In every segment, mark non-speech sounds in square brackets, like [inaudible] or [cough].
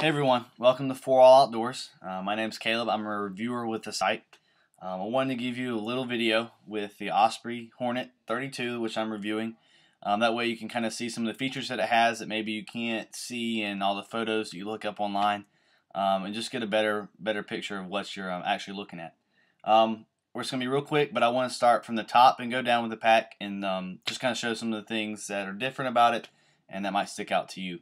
Hey everyone, welcome to For All Outdoors. Uh, my name is Caleb. I'm a reviewer with the site. Um, I wanted to give you a little video with the Osprey Hornet 32, which I'm reviewing. Um, that way you can kind of see some of the features that it has that maybe you can't see in all the photos that you look up online, um, and just get a better better picture of what you're um, actually looking at. Um, we're just going to be real quick, but I want to start from the top and go down with the pack and um, just kind of show some of the things that are different about it and that might stick out to you.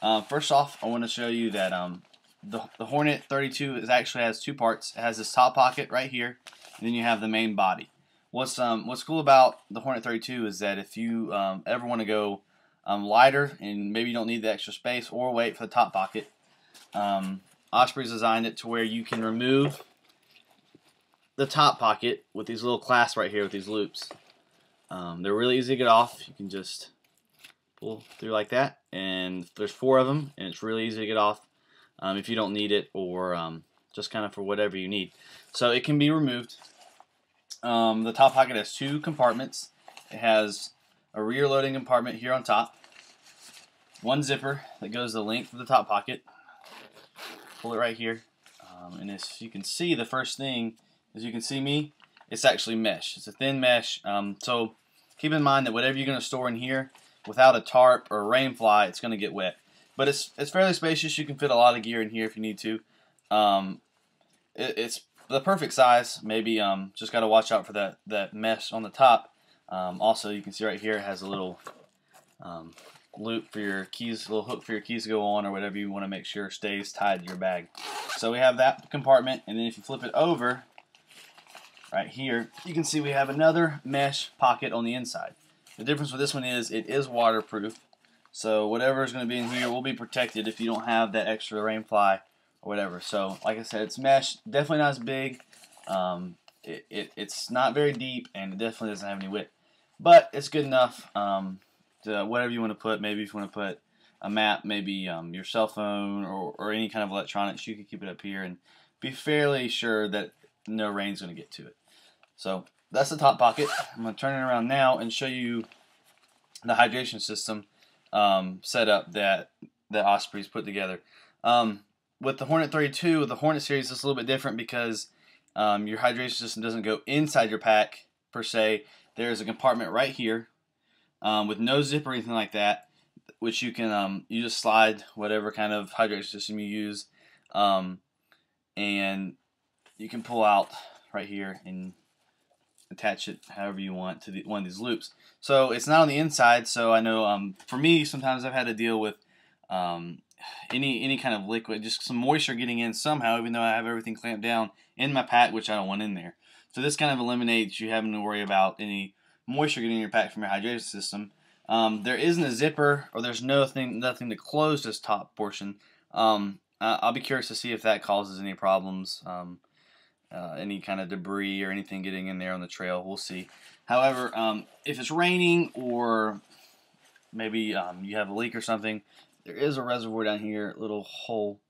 Uh, first off, I want to show you that um, the, the Hornet 32 is actually has two parts. It has this top pocket right here, and then you have the main body. What's um, what's cool about the Hornet 32 is that if you um, ever want to go um, lighter and maybe you don't need the extra space or weight for the top pocket, um, Osprey's designed it to where you can remove the top pocket with these little clasps right here with these loops. Um, they're really easy to get off. You can just pull through like that, and there's four of them, and it's really easy to get off um, if you don't need it or um, just kind of for whatever you need. So it can be removed. Um, the top pocket has two compartments. It has a rear loading compartment here on top, one zipper that goes the length of the top pocket. Pull it right here, um, and as you can see, the first thing as you can see me, it's actually mesh. It's a thin mesh. Um, so keep in mind that whatever you're going to store in here, without a tarp or a rain fly, it's going to get wet. But it's it's fairly spacious. You can fit a lot of gear in here if you need to. Um, it, it's the perfect size. Maybe um, just got to watch out for that that mesh on the top. Um, also, you can see right here it has a little um, loop for your keys, a little hook for your keys to go on, or whatever you want to make sure stays tied to your bag. So we have that compartment, and then if you flip it over, right here, you can see we have another mesh pocket on the inside. The difference with this one is it is waterproof. So whatever is going to be in here will be protected if you don't have that extra rain fly or whatever. So like I said, it's mesh. Definitely not as big. Um, it, it, it's not very deep and it definitely doesn't have any width. But it's good enough um, to whatever you want to put. Maybe if you want to put a map, maybe um, your cell phone or, or any kind of electronics, you can keep it up here and be fairly sure that no rain's going to get to it. So that's the top pocket. I'm going to turn it around now and show you the hydration system um, setup that that Osprey's put together. Um, with the Hornet 32, the Hornet series is a little bit different because um, your hydration system doesn't go inside your pack per se. There's a compartment right here um, with no zip or anything like that, which you can um, you just slide whatever kind of hydration system you use, um, and you can pull out right here and attach it however you want to the, one of these loops. So it's not on the inside, so I know um, for me, sometimes I've had to deal with um, any any kind of liquid, just some moisture getting in somehow, even though I have everything clamped down in my pack, which I don't want in there. So this kind of eliminates you having to worry about any moisture getting in your pack from your hydration system. Um, there isn't a zipper, or there's nothing nothing to close this top portion. Um, I'll be curious to see if that causes any problems. Uh, any kind of debris or anything getting in there on the trail. We'll see. However, um, if it's raining or maybe um, you have a leak or something, there is a reservoir down here, little hole,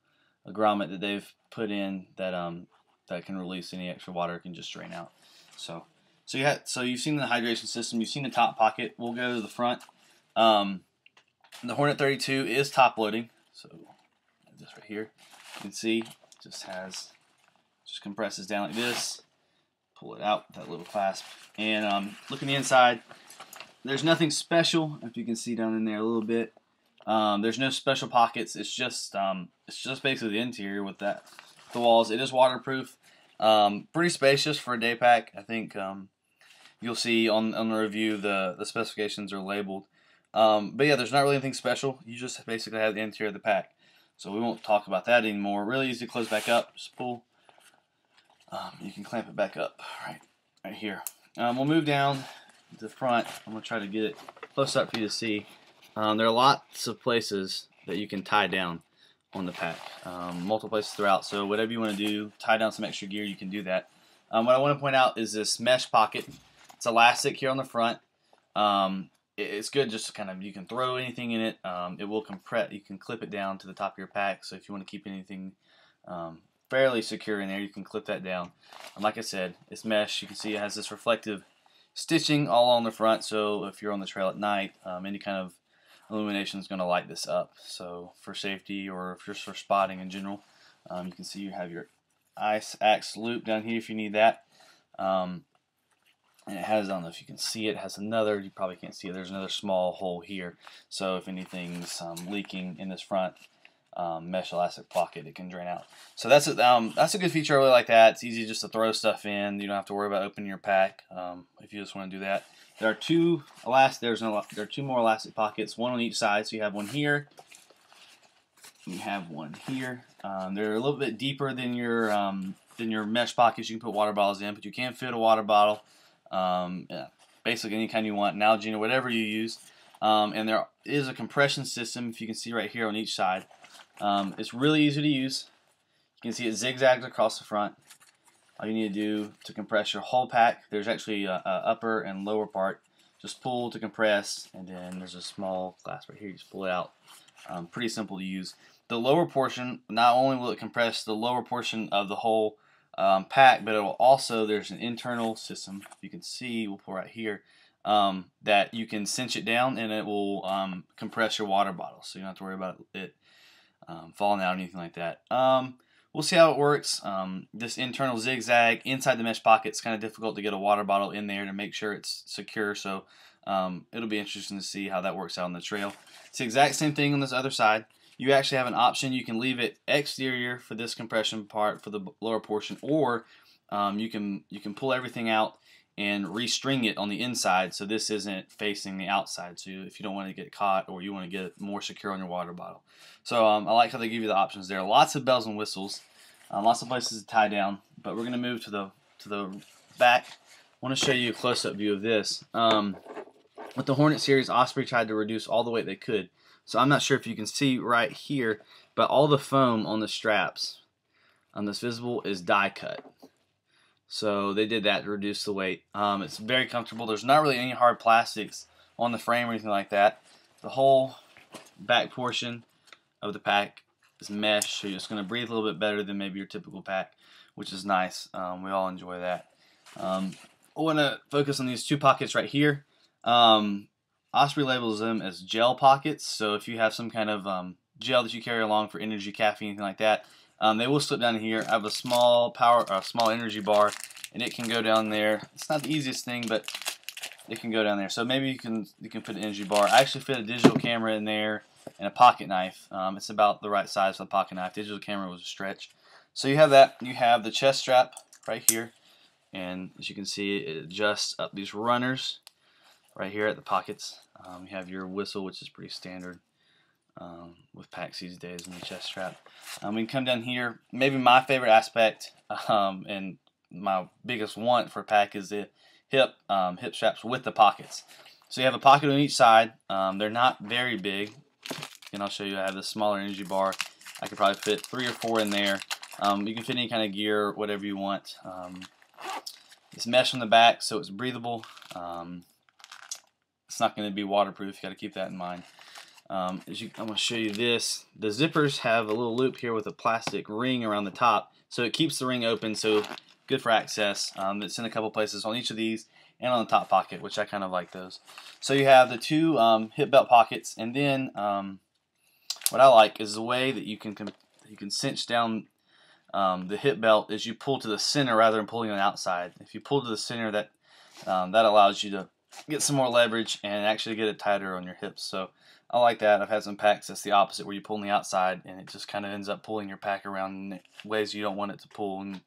a grommet that they've put in that um, that can release any extra water. It can just drain out. So, so you have, so you've seen the hydration system. You've seen the top pocket. We'll go to the front. Um, the Hornet 32 is top loading. So this right here, you can see, just has just compresses down like this. Pull it out with that little clasp. And um, look in the inside. There's nothing special, if you can see down in there a little bit. Um, there's no special pockets. It's just um, it's just basically the interior with that the walls. It is waterproof. Um, pretty spacious for a day pack. I think um, you'll see on on the review the the specifications are labeled. Um, but yeah, there's not really anything special. You just basically have the interior of the pack. So we won't talk about that anymore. Really easy to close back up. Just pull um, you can clamp it back up right, right here. Um, we'll move down the front. I'm going to try to get it close up for you to see. Um, there are lots of places that you can tie down on the pack, um, multiple places throughout. So whatever you want to do, tie down some extra gear, you can do that. Um, what I want to point out is this mesh pocket. It's elastic here on the front. Um, it's good just to kind of, you can throw anything in it. it will compress, you can clip it down to the top of your pack. So if you want to keep anything um, fairly secure in there. You can clip that down. And like I said, it's mesh. You can see it has this reflective stitching all on the front. So if you're on the trail at night, um, any kind of illumination is going to light this up. So for safety or if just for spotting in general, um, you can see you have your ice axe loop down here if you need that. Um, and it has, I don't know if you can see it, it has another, you probably can't see it, there's another small hole here. So if anything's um, leaking in this front um, mesh elastic pocket, it can drain out. So that's a, um, that's a good feature, I really like that. It's easy just to throw stuff in, you don't have to worry about opening your pack um, if you just want to do that. There are two elastic, there's no, there are two more elastic pockets, one on each side, so you have one here, you have one here. Um, they're a little bit deeper than your um, than your mesh pockets you can put water bottles in, but you can fit a water bottle um, yeah, basically any kind you want, Nalgene or whatever you use. Um, and there is a compression system, if you can see right here on each side. Um, it's really easy to use. You can see it zigzags across the front. All you need to do to compress your whole pack, there's actually a, a upper and lower part. Just pull to compress, and then there's a small clasp right here. You just pull it out. Um, pretty simple to use. The lower portion, not only will it compress the lower portion of the whole um, pack, but it will also, there's an internal system, you can see, we'll pull right here, um, that you can cinch it down and it will um, compress your water bottle. So you don't have to worry about it um, falling out or anything like that. Um, we'll see how it works. Um, this internal zigzag inside the mesh pocket is kind of difficult to get a water bottle in there to make sure it's secure. So it'll be interesting to see how that works out on the trail. It's the exact same thing on this other side you actually have an option. You can leave it exterior for this compression part for the lower portion, or um, you can you can pull everything out and restring it on the inside so this isn't facing the outside. So if you don't want to get caught or you want to get more secure on your water bottle. So um, I like how they give you the options there. Lots of bells and whistles, uh, lots of places to tie down. But we're going to move to the to the back. I want to show you a close-up view of this. Um, with the Hornet series, Osprey tried to reduce all the weight they could. So I'm not sure if you can see right here, but all the foam on the straps on this visible is die cut. So they did that to reduce the weight. Um, it's very comfortable. There's not really any hard plastics on the frame or anything like that. The whole back portion of the pack is mesh, so it's going to breathe a little bit better than maybe your typical pack, which is nice. Um, we all enjoy that. Um, I want to focus on these two pockets right here. Um, Osprey labels them as gel pockets. So if you have some kind of um, gel that you carry along for energy, caffeine, anything like that, um, they will slip down here. I have a small power, a small energy bar, and it can go down there. It's not the easiest thing, but it can go down there. So maybe you can you can put an energy bar. I actually fit a digital camera in there and a pocket knife. Um, it's about the right size for the pocket knife. Digital camera was a stretch. So you have that. You have the chest strap right here, and as you can see, it adjusts up these runners right here at the pockets. Um, you have your whistle, which is pretty standard um, with packs these days, and the chest strap. Um, we can come down here. Maybe my favorite aspect [laughs] um, and my biggest want for pack is the hip um, hip straps with the pockets. So you have a pocket on each side. Um, they're not very big. And I'll show you. I have this smaller energy bar. I could probably fit three or four in there. you can fit any kind of gear, whatever you want. it's mesh on the back, so it's breathable. Um, it's not going to be waterproof. You got to keep that in mind. Um, you, I'm going to show you this. The zippers have a little loop here with a plastic ring around the top, so it keeps the ring open. So good for access. Um, it's in a couple places on each of these and on the top pocket, which I kind of like those. So you have the two um, hip belt pockets, and then um, what I like is the way that you can you can cinch down um, the hip belt is you pull to the center rather than pulling on the outside. If you pull to the center, that um, that allows you to get some more leverage and actually get it tighter on your hips. So I like that. I've had some packs that's the opposite where you pull on the outside and it just kind of ends up pulling your pack around in ways you don't want it to pull and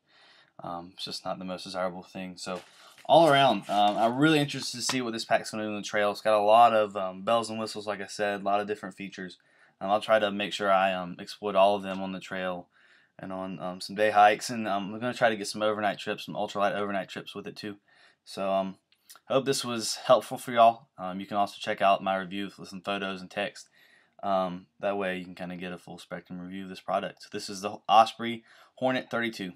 um, it's just not the most desirable thing. So all around, um, I'm really interested to see what this pack's going to do on the trail. It's got a lot of um, bells and whistles, like I said, a lot of different features. Um, I'll try to make sure I um, exploit all of them on the trail and on um, some day hikes. And I'm going to try to get some overnight trips, some ultralight overnight trips with it too. So hope this was helpful for y'all. Um, you can also check out my review with some photos and text. Um, that way you can kind of get a full spectrum review of this product. So This is the Osprey Hornet 32.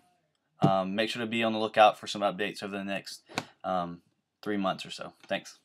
Um, make sure to be on the lookout for some updates over the next um, three months or so. Thanks.